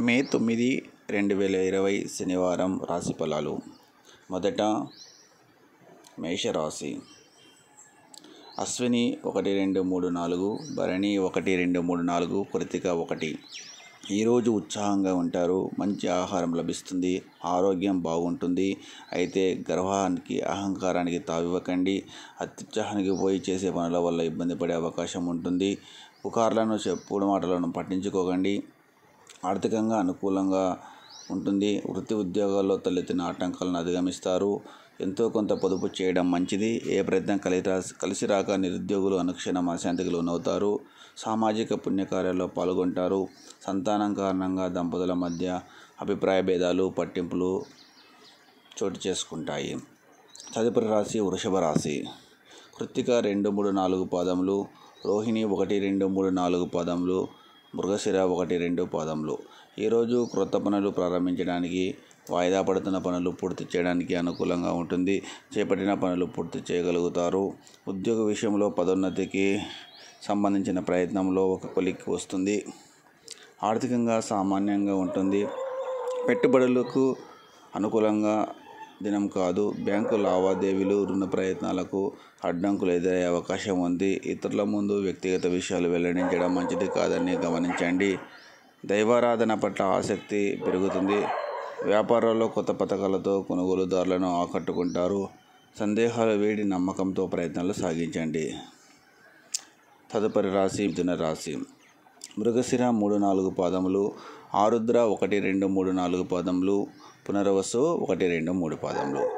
మే తొమ్మిది రెండు వేల ఇరవై శనివారం రాశి ఫలాలు. మొదట మేషరాశి. అశ్విని ఒకటి రెండు మూడు నాలుగు భరణి ఒకటి రెండు మూడు నాలుగు కృతిక ఒకటి. ఈరోజు ఉత్సాహంగా ఉంటారు మంచి ఆహారం లభిస్తుంది ఆరోగ్యం బాగుంటుంది. అయితే గర్వానికి అహంకారానికి తావివ్వకండి. అత్యుత్సాహానికి పోయి చేసే పనుల వల్ల ఇబ్బంది పడే అవకాశం ఉంటుంది. పుకార్లను చెప్పుడు మాటలను పట్టించుకోకండి. ఆర్థికంగా అనుకూలంగా ఉంటుంది. వృత్తి ఉద్యోగాల్లో తలెత్తిన ఆటంకాలను అధిగమిస్తారు. ఎంతో కొంత పొదుపు చేయడం మంచిది. ఏ ప్రయత్నం కలిసి కలిసి రాక నిరుద్యోగులు అనుక్షణం అశాంతికి లోనవుతారు. సామాజిక పుణ్యకార్యాల్లో పాల్గొంటారు. సంతానం కారణంగా దంపతుల మధ్య అభిప్రాయ భేదాలు పట్టింపులు చోటు చేసుకుంటాయి. తదుపరి రాశి వృషభ రాశి. కృత్తిక రెండు మూడు నాలుగు పాదములు రోహిణి ఒకటి రెండు మూడు నాలుగు పాదములు మృగశిర ఒకటి రెండు పాదంలో. ఈరోజు క్రొత్త పనులు ప్రారంభించడానికి వాయిదా పడుతున్న పనులు పూర్తి చేయడానికి అనుకూలంగా ఉంటుంది. చేపట్టిన పనులు పూర్తి చేయగలుగుతారు. ఉద్యోగ విషయంలో పదోన్నతికి సంబంధించిన ప్రయత్నంలో ఒక కొలిక్కి వస్తుంది. ఆర్థికంగా సామాన్యంగా ఉంటుంది. పెట్టుబడులకు అనుకూలంగా దినం కాదు బ్యాంకు లావాదేవీలు రుణ ప్రయత్నాలకు అడ్డంకులు ఎదురయ్యే అవకాశం ఉంది. ఇతరుల ముందు వ్యక్తిగత విషయాలు వెల్లడించడం మంచిది కాదని గమనించండి. దైవారాధన పట్ల ఆసక్తి పెరుగుతుంది. వ్యాపారాల్లో కొత్త పథకాలతో కొనుగోలుదారులను ఆకట్టుకుంటారు. సందేహాలు వేడి నమ్మకంతో ప్రయత్నాలు సాగించండి. తదుపరి రాశి మిథున రాశి. మృగశిర మూడు నాలుగు పాదములు ఆరుద్ర ఒకటి రెండు మూడు నాలుగు పాదములు పునర్వసు ఒకటి రెండు మూడు పాదంలో.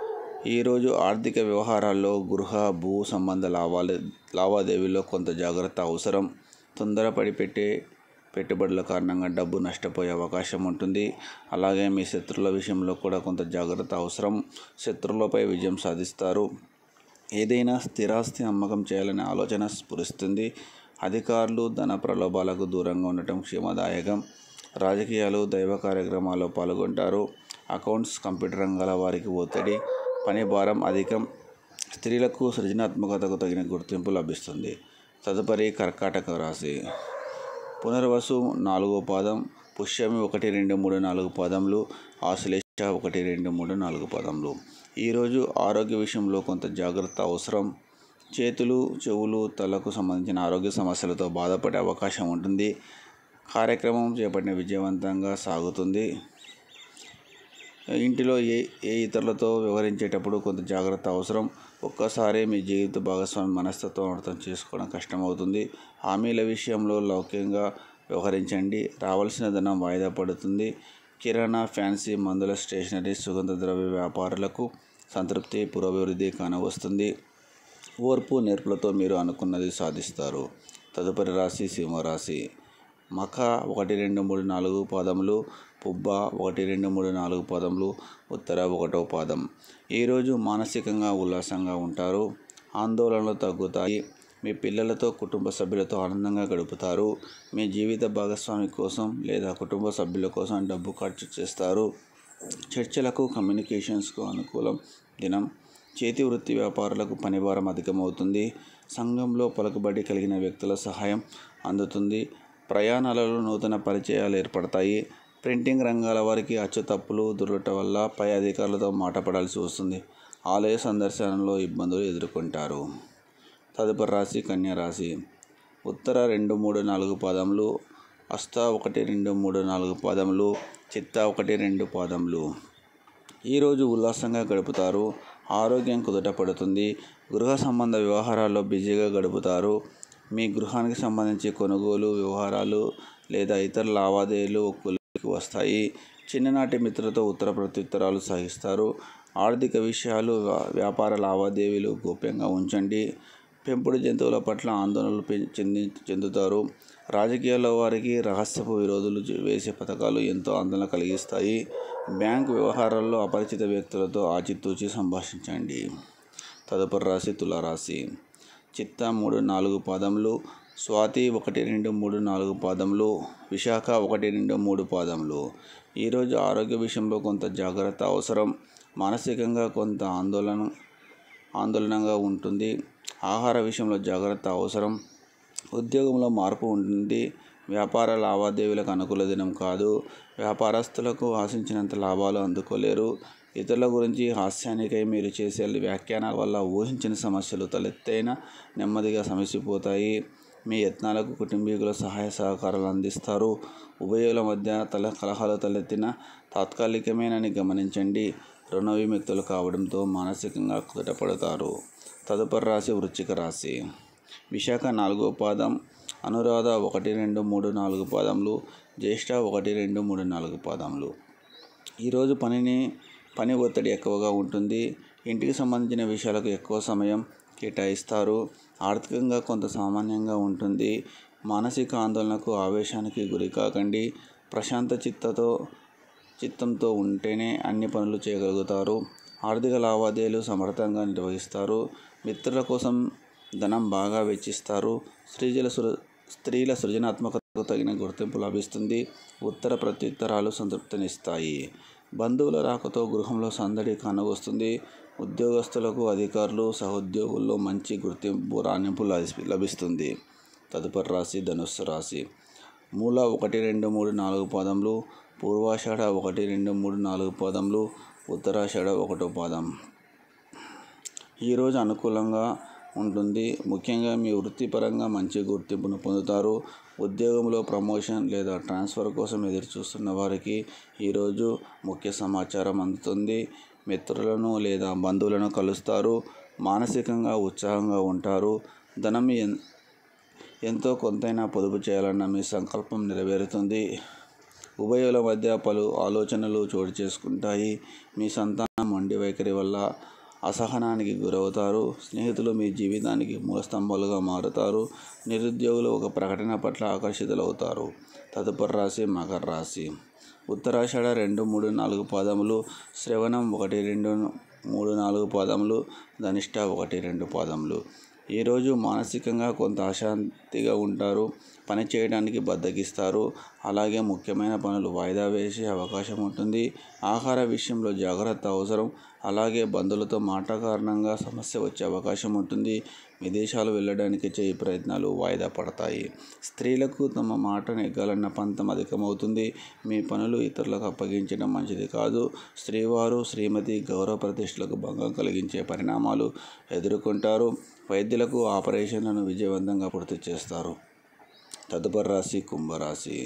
ఈరోజు ఆర్థిక వ్యవహారాల్లో గృహ భూ సంబంధ లావాల లావాదేవీల్లో కొంత జాగ్రత్త అవసరం. తొందరపడి పెట్టే పెట్టుబడుల కారణంగా డబ్బు నష్టపోయే అవకాశం ఉంటుంది. అలాగే మీ శత్రువుల విషయంలో కూడా కొంత జాగ్రత్త అవసరం. శత్రువులపై విజయం సాధిస్తారు. ఏదైనా స్థిరాస్తి అమ్మకం చేయాలనే ఆలోచన స్ఫురిస్తుంది. అధికారులు ధన ప్రలోభాలకు దూరంగా ఉండటం క్షేమదాయకం. రాజకీయాలు దైవ కార్యక్రమాల్లో పాల్గొంటారు. అకౌంట్స్ కంప్యూటర్ రంగాల వారికి ఒత్తిడి పని భారం అధికం స్త్రీలకు సృజనాత్మకతకు తగిన గుర్తింపు లభిస్తుంది. తదుపరి కర్కాటక రాశి. పునర్వసు నాలుగో పాదం పుష్యమి ఒకటి రెండు మూడు నాలుగు పదములు ఆశ్లేష ఒకటి రెండు మూడు నాలుగు పదములు. ఈరోజు ఆరోగ్య విషయంలో కొంత జాగ్రత్త అవసరం. చేతులు చెవులు తలకు సంబంధించిన ఆరోగ్య సమస్యలతో బాధపడే అవకాశం ఉంటుంది. కార్యక్రమం చేపట్టిన విజయవంతంగా సాగుతుంది. ఇంటిలో ఏ ఏ ఇతరులతో వ్యవహరించేటప్పుడు కొంత జాగ్రత్త అవసరం. ఒక్కసారి మీ జీవిత భాగస్వామి మనస్తత్వం అర్థం చేసుకోవడం కష్టమవుతుంది. హామీల విషయంలో లౌక్యంగా వ్యవహరించండి. రావాల్సిన ధనం వాయిదా పడుతుంది. కిరాణా ఫ్యాన్సీ మందుల స్టేషనరీ సుగంధ ద్రవ్య వ్యాపారులకు సంతృప్తి పురోభివృద్ధి కానవస్తుంది. ఓర్పు నేర్పులతో మీరు అనుకున్నది సాధిస్తారు. తదుపరి రాశి సింహరాశి. మఖ ఒకటి రెండు మూడు నాలుగు పాదములు పుబ్బ ఒకటి రెండు మూడు నాలుగు పాదములు ఉత్తర ఒకటో పాదం. ఈరోజు మానసికంగా ఉల్లాసంగా ఉంటారు. ఆందోళనలు తగ్గుతాయి. మీ పిల్లలతో కుటుంబ సభ్యులతో ఆనందంగా గడుపుతారు. మీ జీవిత భాగస్వామి కోసం లేదా కుటుంబ సభ్యుల కోసం డబ్బు ఖర్చు చేస్తారు. చర్చలకు కమ్యూనికేషన్స్కు అనుకూలం దినం. చేతి వృత్తి వ్యాపారులకు పనిభారం అధికమవుతుంది. సంఘంలో పలుకుబడి కలిగిన వ్యక్తుల సహాయం అందుతుంది. ప్రయాణాలలో నూతన పరిచయాలు ఏర్పడతాయి. ప్రింటింగ్ రంగాల వారికి అచ్చు తప్పులు వల్ల పై అధికారులతో మాట పడాల్సి వస్తుంది. ఆలయ సందర్శనలో ఇబ్బందులు ఎదుర్కొంటారు. తదుపరి రాశి కన్యా రాశి. ఉత్తర రెండు మూడు నాలుగు పాదములు అస్త ఒకటి రెండు మూడు నాలుగు పాదములు చిత్త ఒకటి రెండు పాదములు. ఈరోజు ఉల్లాసంగా గడుపుతారు. ఆరోగ్యం కుదుట పడుతుంది. గృహ సంబంధ వ్యవహారాల్లో బిజీగా గడుపుతారు. మీ గృహానికి సంబంధించి కొనుగోలు వ్యవహారాలు లేదా ఇతర లావాదేవీలు కొలికి వస్తాయి. చిన్ననాటి మిత్రులతో ఉత్తర ప్రత్యుత్తరాలు సాగిస్తారు ఆర్థిక విషయాలు వ్యాపార లావాదేవీలు గోప్యంగా ఉంచండి. పెంపుడు జంతువుల పట్ల ఆందోళనలు చెంది చెందుతారు. రాజకీయాల్లో వారికి రహస్యపు విరోధులు వేసే పథకాలు ఎంతో ఆందోళన కలిగిస్తాయి. బ్యాంకు వ్యవహారాల్లో అపరిచిత వ్యక్తులతో ఆచితూచి సంభాషించండి. తదుపరి రాశి తులారాశి. చిత్త మూడు నాలుగు పాదములు స్వాతి ఒకటి రెండు మూడు నాలుగు పాదములు విశాఖ ఒకటి రెండు మూడు పాదములు. ఈరోజు ఆరోగ్య విషయంలో కొంత జాగ్రత్త అవసరం. మానసికంగా కొంత ఆందోళన ఆందోళనగా ఉంటుంది. ఆహార విషయంలో జాగ్రత్త అవసరం. ఉద్యోగంలో మార్పు ఉంటుంది. వ్యాపార లావాదేవీలకు అనుకూల దినం కాదు. వ్యాపారస్తులకు ఆశించినంత లాభాలు అందుకోలేరు. ఇతరుల గురించి హాస్యానికై మీరు చేసే వ్యాఖ్యానాల వల్ల ఊహించిన సమస్యలు తలెత్తైన నెమ్మదిగా సమసిపోతాయి మీ యత్నాలకు కుటుంబీకుల సహాయ సహకారాలు అందిస్తారు. ఉభయుల మధ్య తల కలహాలు తలెత్తిన తాత్కాలికమేనని గమనించండి. రుణ విముక్తులు కావడంతో మానసికంగా కుదటపడతారు. తదుపరి రాశి వృశ్చిక రాశి. విశాఖ నాలుగో పాదం అనురాధ ఒకటి రెండు మూడు నాలుగు పాదములు జ్యేష్ఠ ఒకటి రెండు మూడు నాలుగు పాదములు. ఈరోజు పనిని పని ఒత్తిడి ఎక్కువగా ఉంటుంది. ఇంటికి సంబంధించిన విషయాలకు ఎక్కువ సమయం కేటాయిస్తారు. ఆర్థికంగా కొంత సామాన్యంగా ఉంటుంది. మానసిక ఆందోళనకు ఆవేశానికి గురి కాకండి. ప్రశాంత చిత్తతో చిత్తంతో ఉంటేనే అన్ని పనులు చేయగలుగుతారు. ఆర్థిక లావాదేవీలు సమర్థంగా నిర్వహిస్తారు. మిత్రుల కోసం ధనం బాగా వెచ్చిస్తారు. స్త్రీల సృ స్త్రీల సృజనాత్మకతకు తగిన గుర్తింపు లభిస్తుంది. ఉత్తర ప్రత్యుత్తరాలు సంతృప్తినిస్తాయి. బంధువుల రాకతో గృహంలో సందడి కానవస్తుంది. ఉద్యోగస్తులకు అధికారులు సహోద్యోగుల్లో మంచి గుర్తింపు రాణింపు లభిస్తుంది. తదుపరి రాశి ధనుస్సు రాశి. మూల ఒకటి రెండు మూడు నాలుగు పాదములు పూర్వాషాఢ ఒకటి రెండు మూడు నాలుగు పాదములు ఉత్తరాషాఢ ఒకటో పాదం. ఈరోజు అనుకూలంగా ఉంటుంది. ముఖ్యంగా మీ వృత్తిపరంగా మంచి గుర్తింపును పొందుతారు. ఉద్యోగంలో ప్రమోషన్ లేదా ట్రాన్స్ఫర్ కోసం ఎదురు చూస్తున్న వారికి ఈరోజు ముఖ్య సమాచారం అందుతుంది. మిత్రులను లేదా బంధువులను కలుస్తారు. మానసికంగా ఉత్సాహంగా ఉంటారు. ధనం ఎంతో కొంతైనా పొదుపు చేయాలన్న మీ సంకల్పం నెరవేరుతుంది. ఉభయుల మధ్య పలు ఆలోచనలు చోటు చేసుకుంటాయి. మీ సంతానం మొండి వైఖరి వల్ల అసహనానికి గురవుతారు స్నేహితులు మీ జీవితానికి మూలస్తంభాలుగా మారుతారు నిరుద్యోగులు ఒక ప్రకటన పట్ల ఆకర్షితులవుతారు. తదుపరి రాశి మకర రాశి. ఉత్తరాషాఢ రెండు మూడు నాలుగు పాదములు శ్రవణం ఒకటి రెండు మూడు నాలుగు పాదములు ధనిష్ట ఒకటి రెండు పాదములు. ఈరోజు మానసికంగా కొంత అశాంతిగా ఉంటారు పని చేయడానికి బద్దకిస్తారు. అలాగే ముఖ్యమైన పనులు వాయిదా వేసే అవకాశం ఉంటుంది. ఆహార విషయంలో జాగ్రత్త అవసరం. అలాగే బంధువులతో మాట కారణంగా సమస్య వచ్చే అవకాశం ఉంటుంది. విదేశాలు వెళ్ళడానికి చేయి ప్రయత్నాలు వాయిదా పడతాయి. స్త్రీలకు తమ మాట నెగ్గాలన్న పంతం అధికమవుతుంది. మీ పనులు ఇతరులకు అప్పగించడం మంచిది కాదు. స్త్రీవారు శ్రీమతి గౌరవ ప్రతిష్టలకు భంగం కలిగించే పరిణామాలు ఎదుర్కొంటారు. వైద్యులకు ఆపరేషన్లను విజయవంతంగా పూర్తి చేస్తారు. తదుపరి రాశి కుంభరాశి.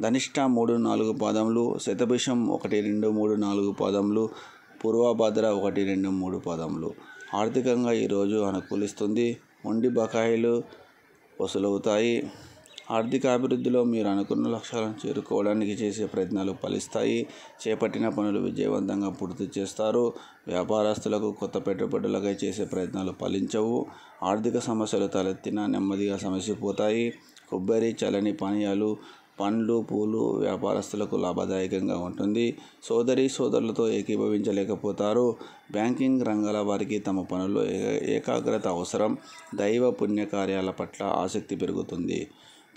ధనిష్ట మూడు నాలుగు పాదములు శతభిషం ఒకటి రెండు మూడు నాలుగు పాదములు పూర్వభద్ర ఒకటి రెండు మూడు పాదములు. ఆర్థికంగా ఈరోజు అనుకూలిస్తుంది. ఉండి బకాయిలు వసూలవుతాయి. ఆర్థిక అభివృద్ధిలో మీరు అనుకున్న లక్ష్యాలను చేరుకోవడానికి చేసే ప్రయత్నాలు ఫలిస్తాయి. చేపట్టిన పనులు విజయవంతంగా పూర్తి చేస్తారు. వ్యాపారస్తులకు కొత్త పెట్టుబడులకై చేసే ప్రయత్నాలు ఫలించవు. ఆర్థిక సమస్యలు తలెత్తినా నెమ్మదిగా సమస్య పోతాయి. కొబ్బరి చల్లని పానీయాలు పండ్లు పూలు వ్యాపారస్తులకు లాభదాయకంగా ఉంటుంది. సోదరి సోదరులతో ఏకీభవించలేకపోతారు. బ్యాంకింగ్ రంగాల వారికి తమ పనుల్లో ఏకాగ్రత అవసరం. దైవ పుణ్యకార్యాల పట్ల ఆసక్తి పెరుగుతుంది.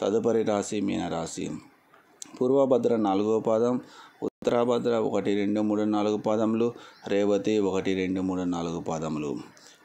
తదుపరి రాశి మీనరాశి. పూర్వభద్ర నాలుగో పాదం ఉత్తరాభద్ర ఒకటి రెండు మూడు నాలుగు పాదములు రేవతి ఒకటి రెండు మూడు నాలుగు పాదములు.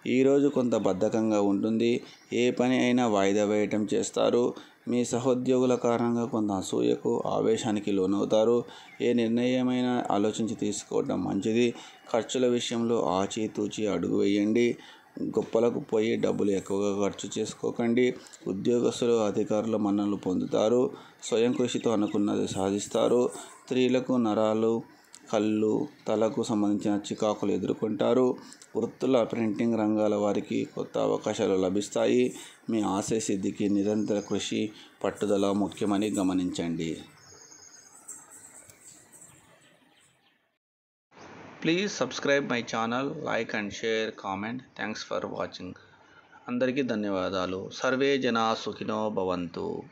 ఈరోజు కొంత బద్ధకంగా ఉంటుంది. ఏ పని అయినా వాయిదా వేయటం చేస్తారు. మీ సహోద్యోగుల కారణంగా కొంత అసూయకు ఆవేశానికి లోనవుతారు. ఏ నిర్ణయమైనా ఆలోచించి తీసుకోవడం మంచిది. ఖర్చుల విషయంలో ఆచితూచి అడుగు వేయండి. గొప్పలకు పోయి డబ్బులు ఎక్కువగా ఖర్చు చేసుకోకండి. ఉద్యోగస్తులు అధికారుల మన్నలు పొందుతారు. స్వయం కృషితో అనుకున్నది సాధిస్తారు. స్త్రీలకు నరాలు కళ్ళు తలకు సంబంధించిన చికాకులు ఎదుర్కొంటారు. వృత్తుల ప్రింటింగ్ రంగాల వారికి కొత్త అవకాశాలు లభిస్తాయి. మీ ఆశయ సిద్ధికి నిరంతర కృషి పట్టుదల ముఖ్యమని గమనించండి. Please subscribe my channel like and share comment thanks for watching అందరికీ ధన్యవాదాలు. సర్వే జనా సుఖినో భవంతు.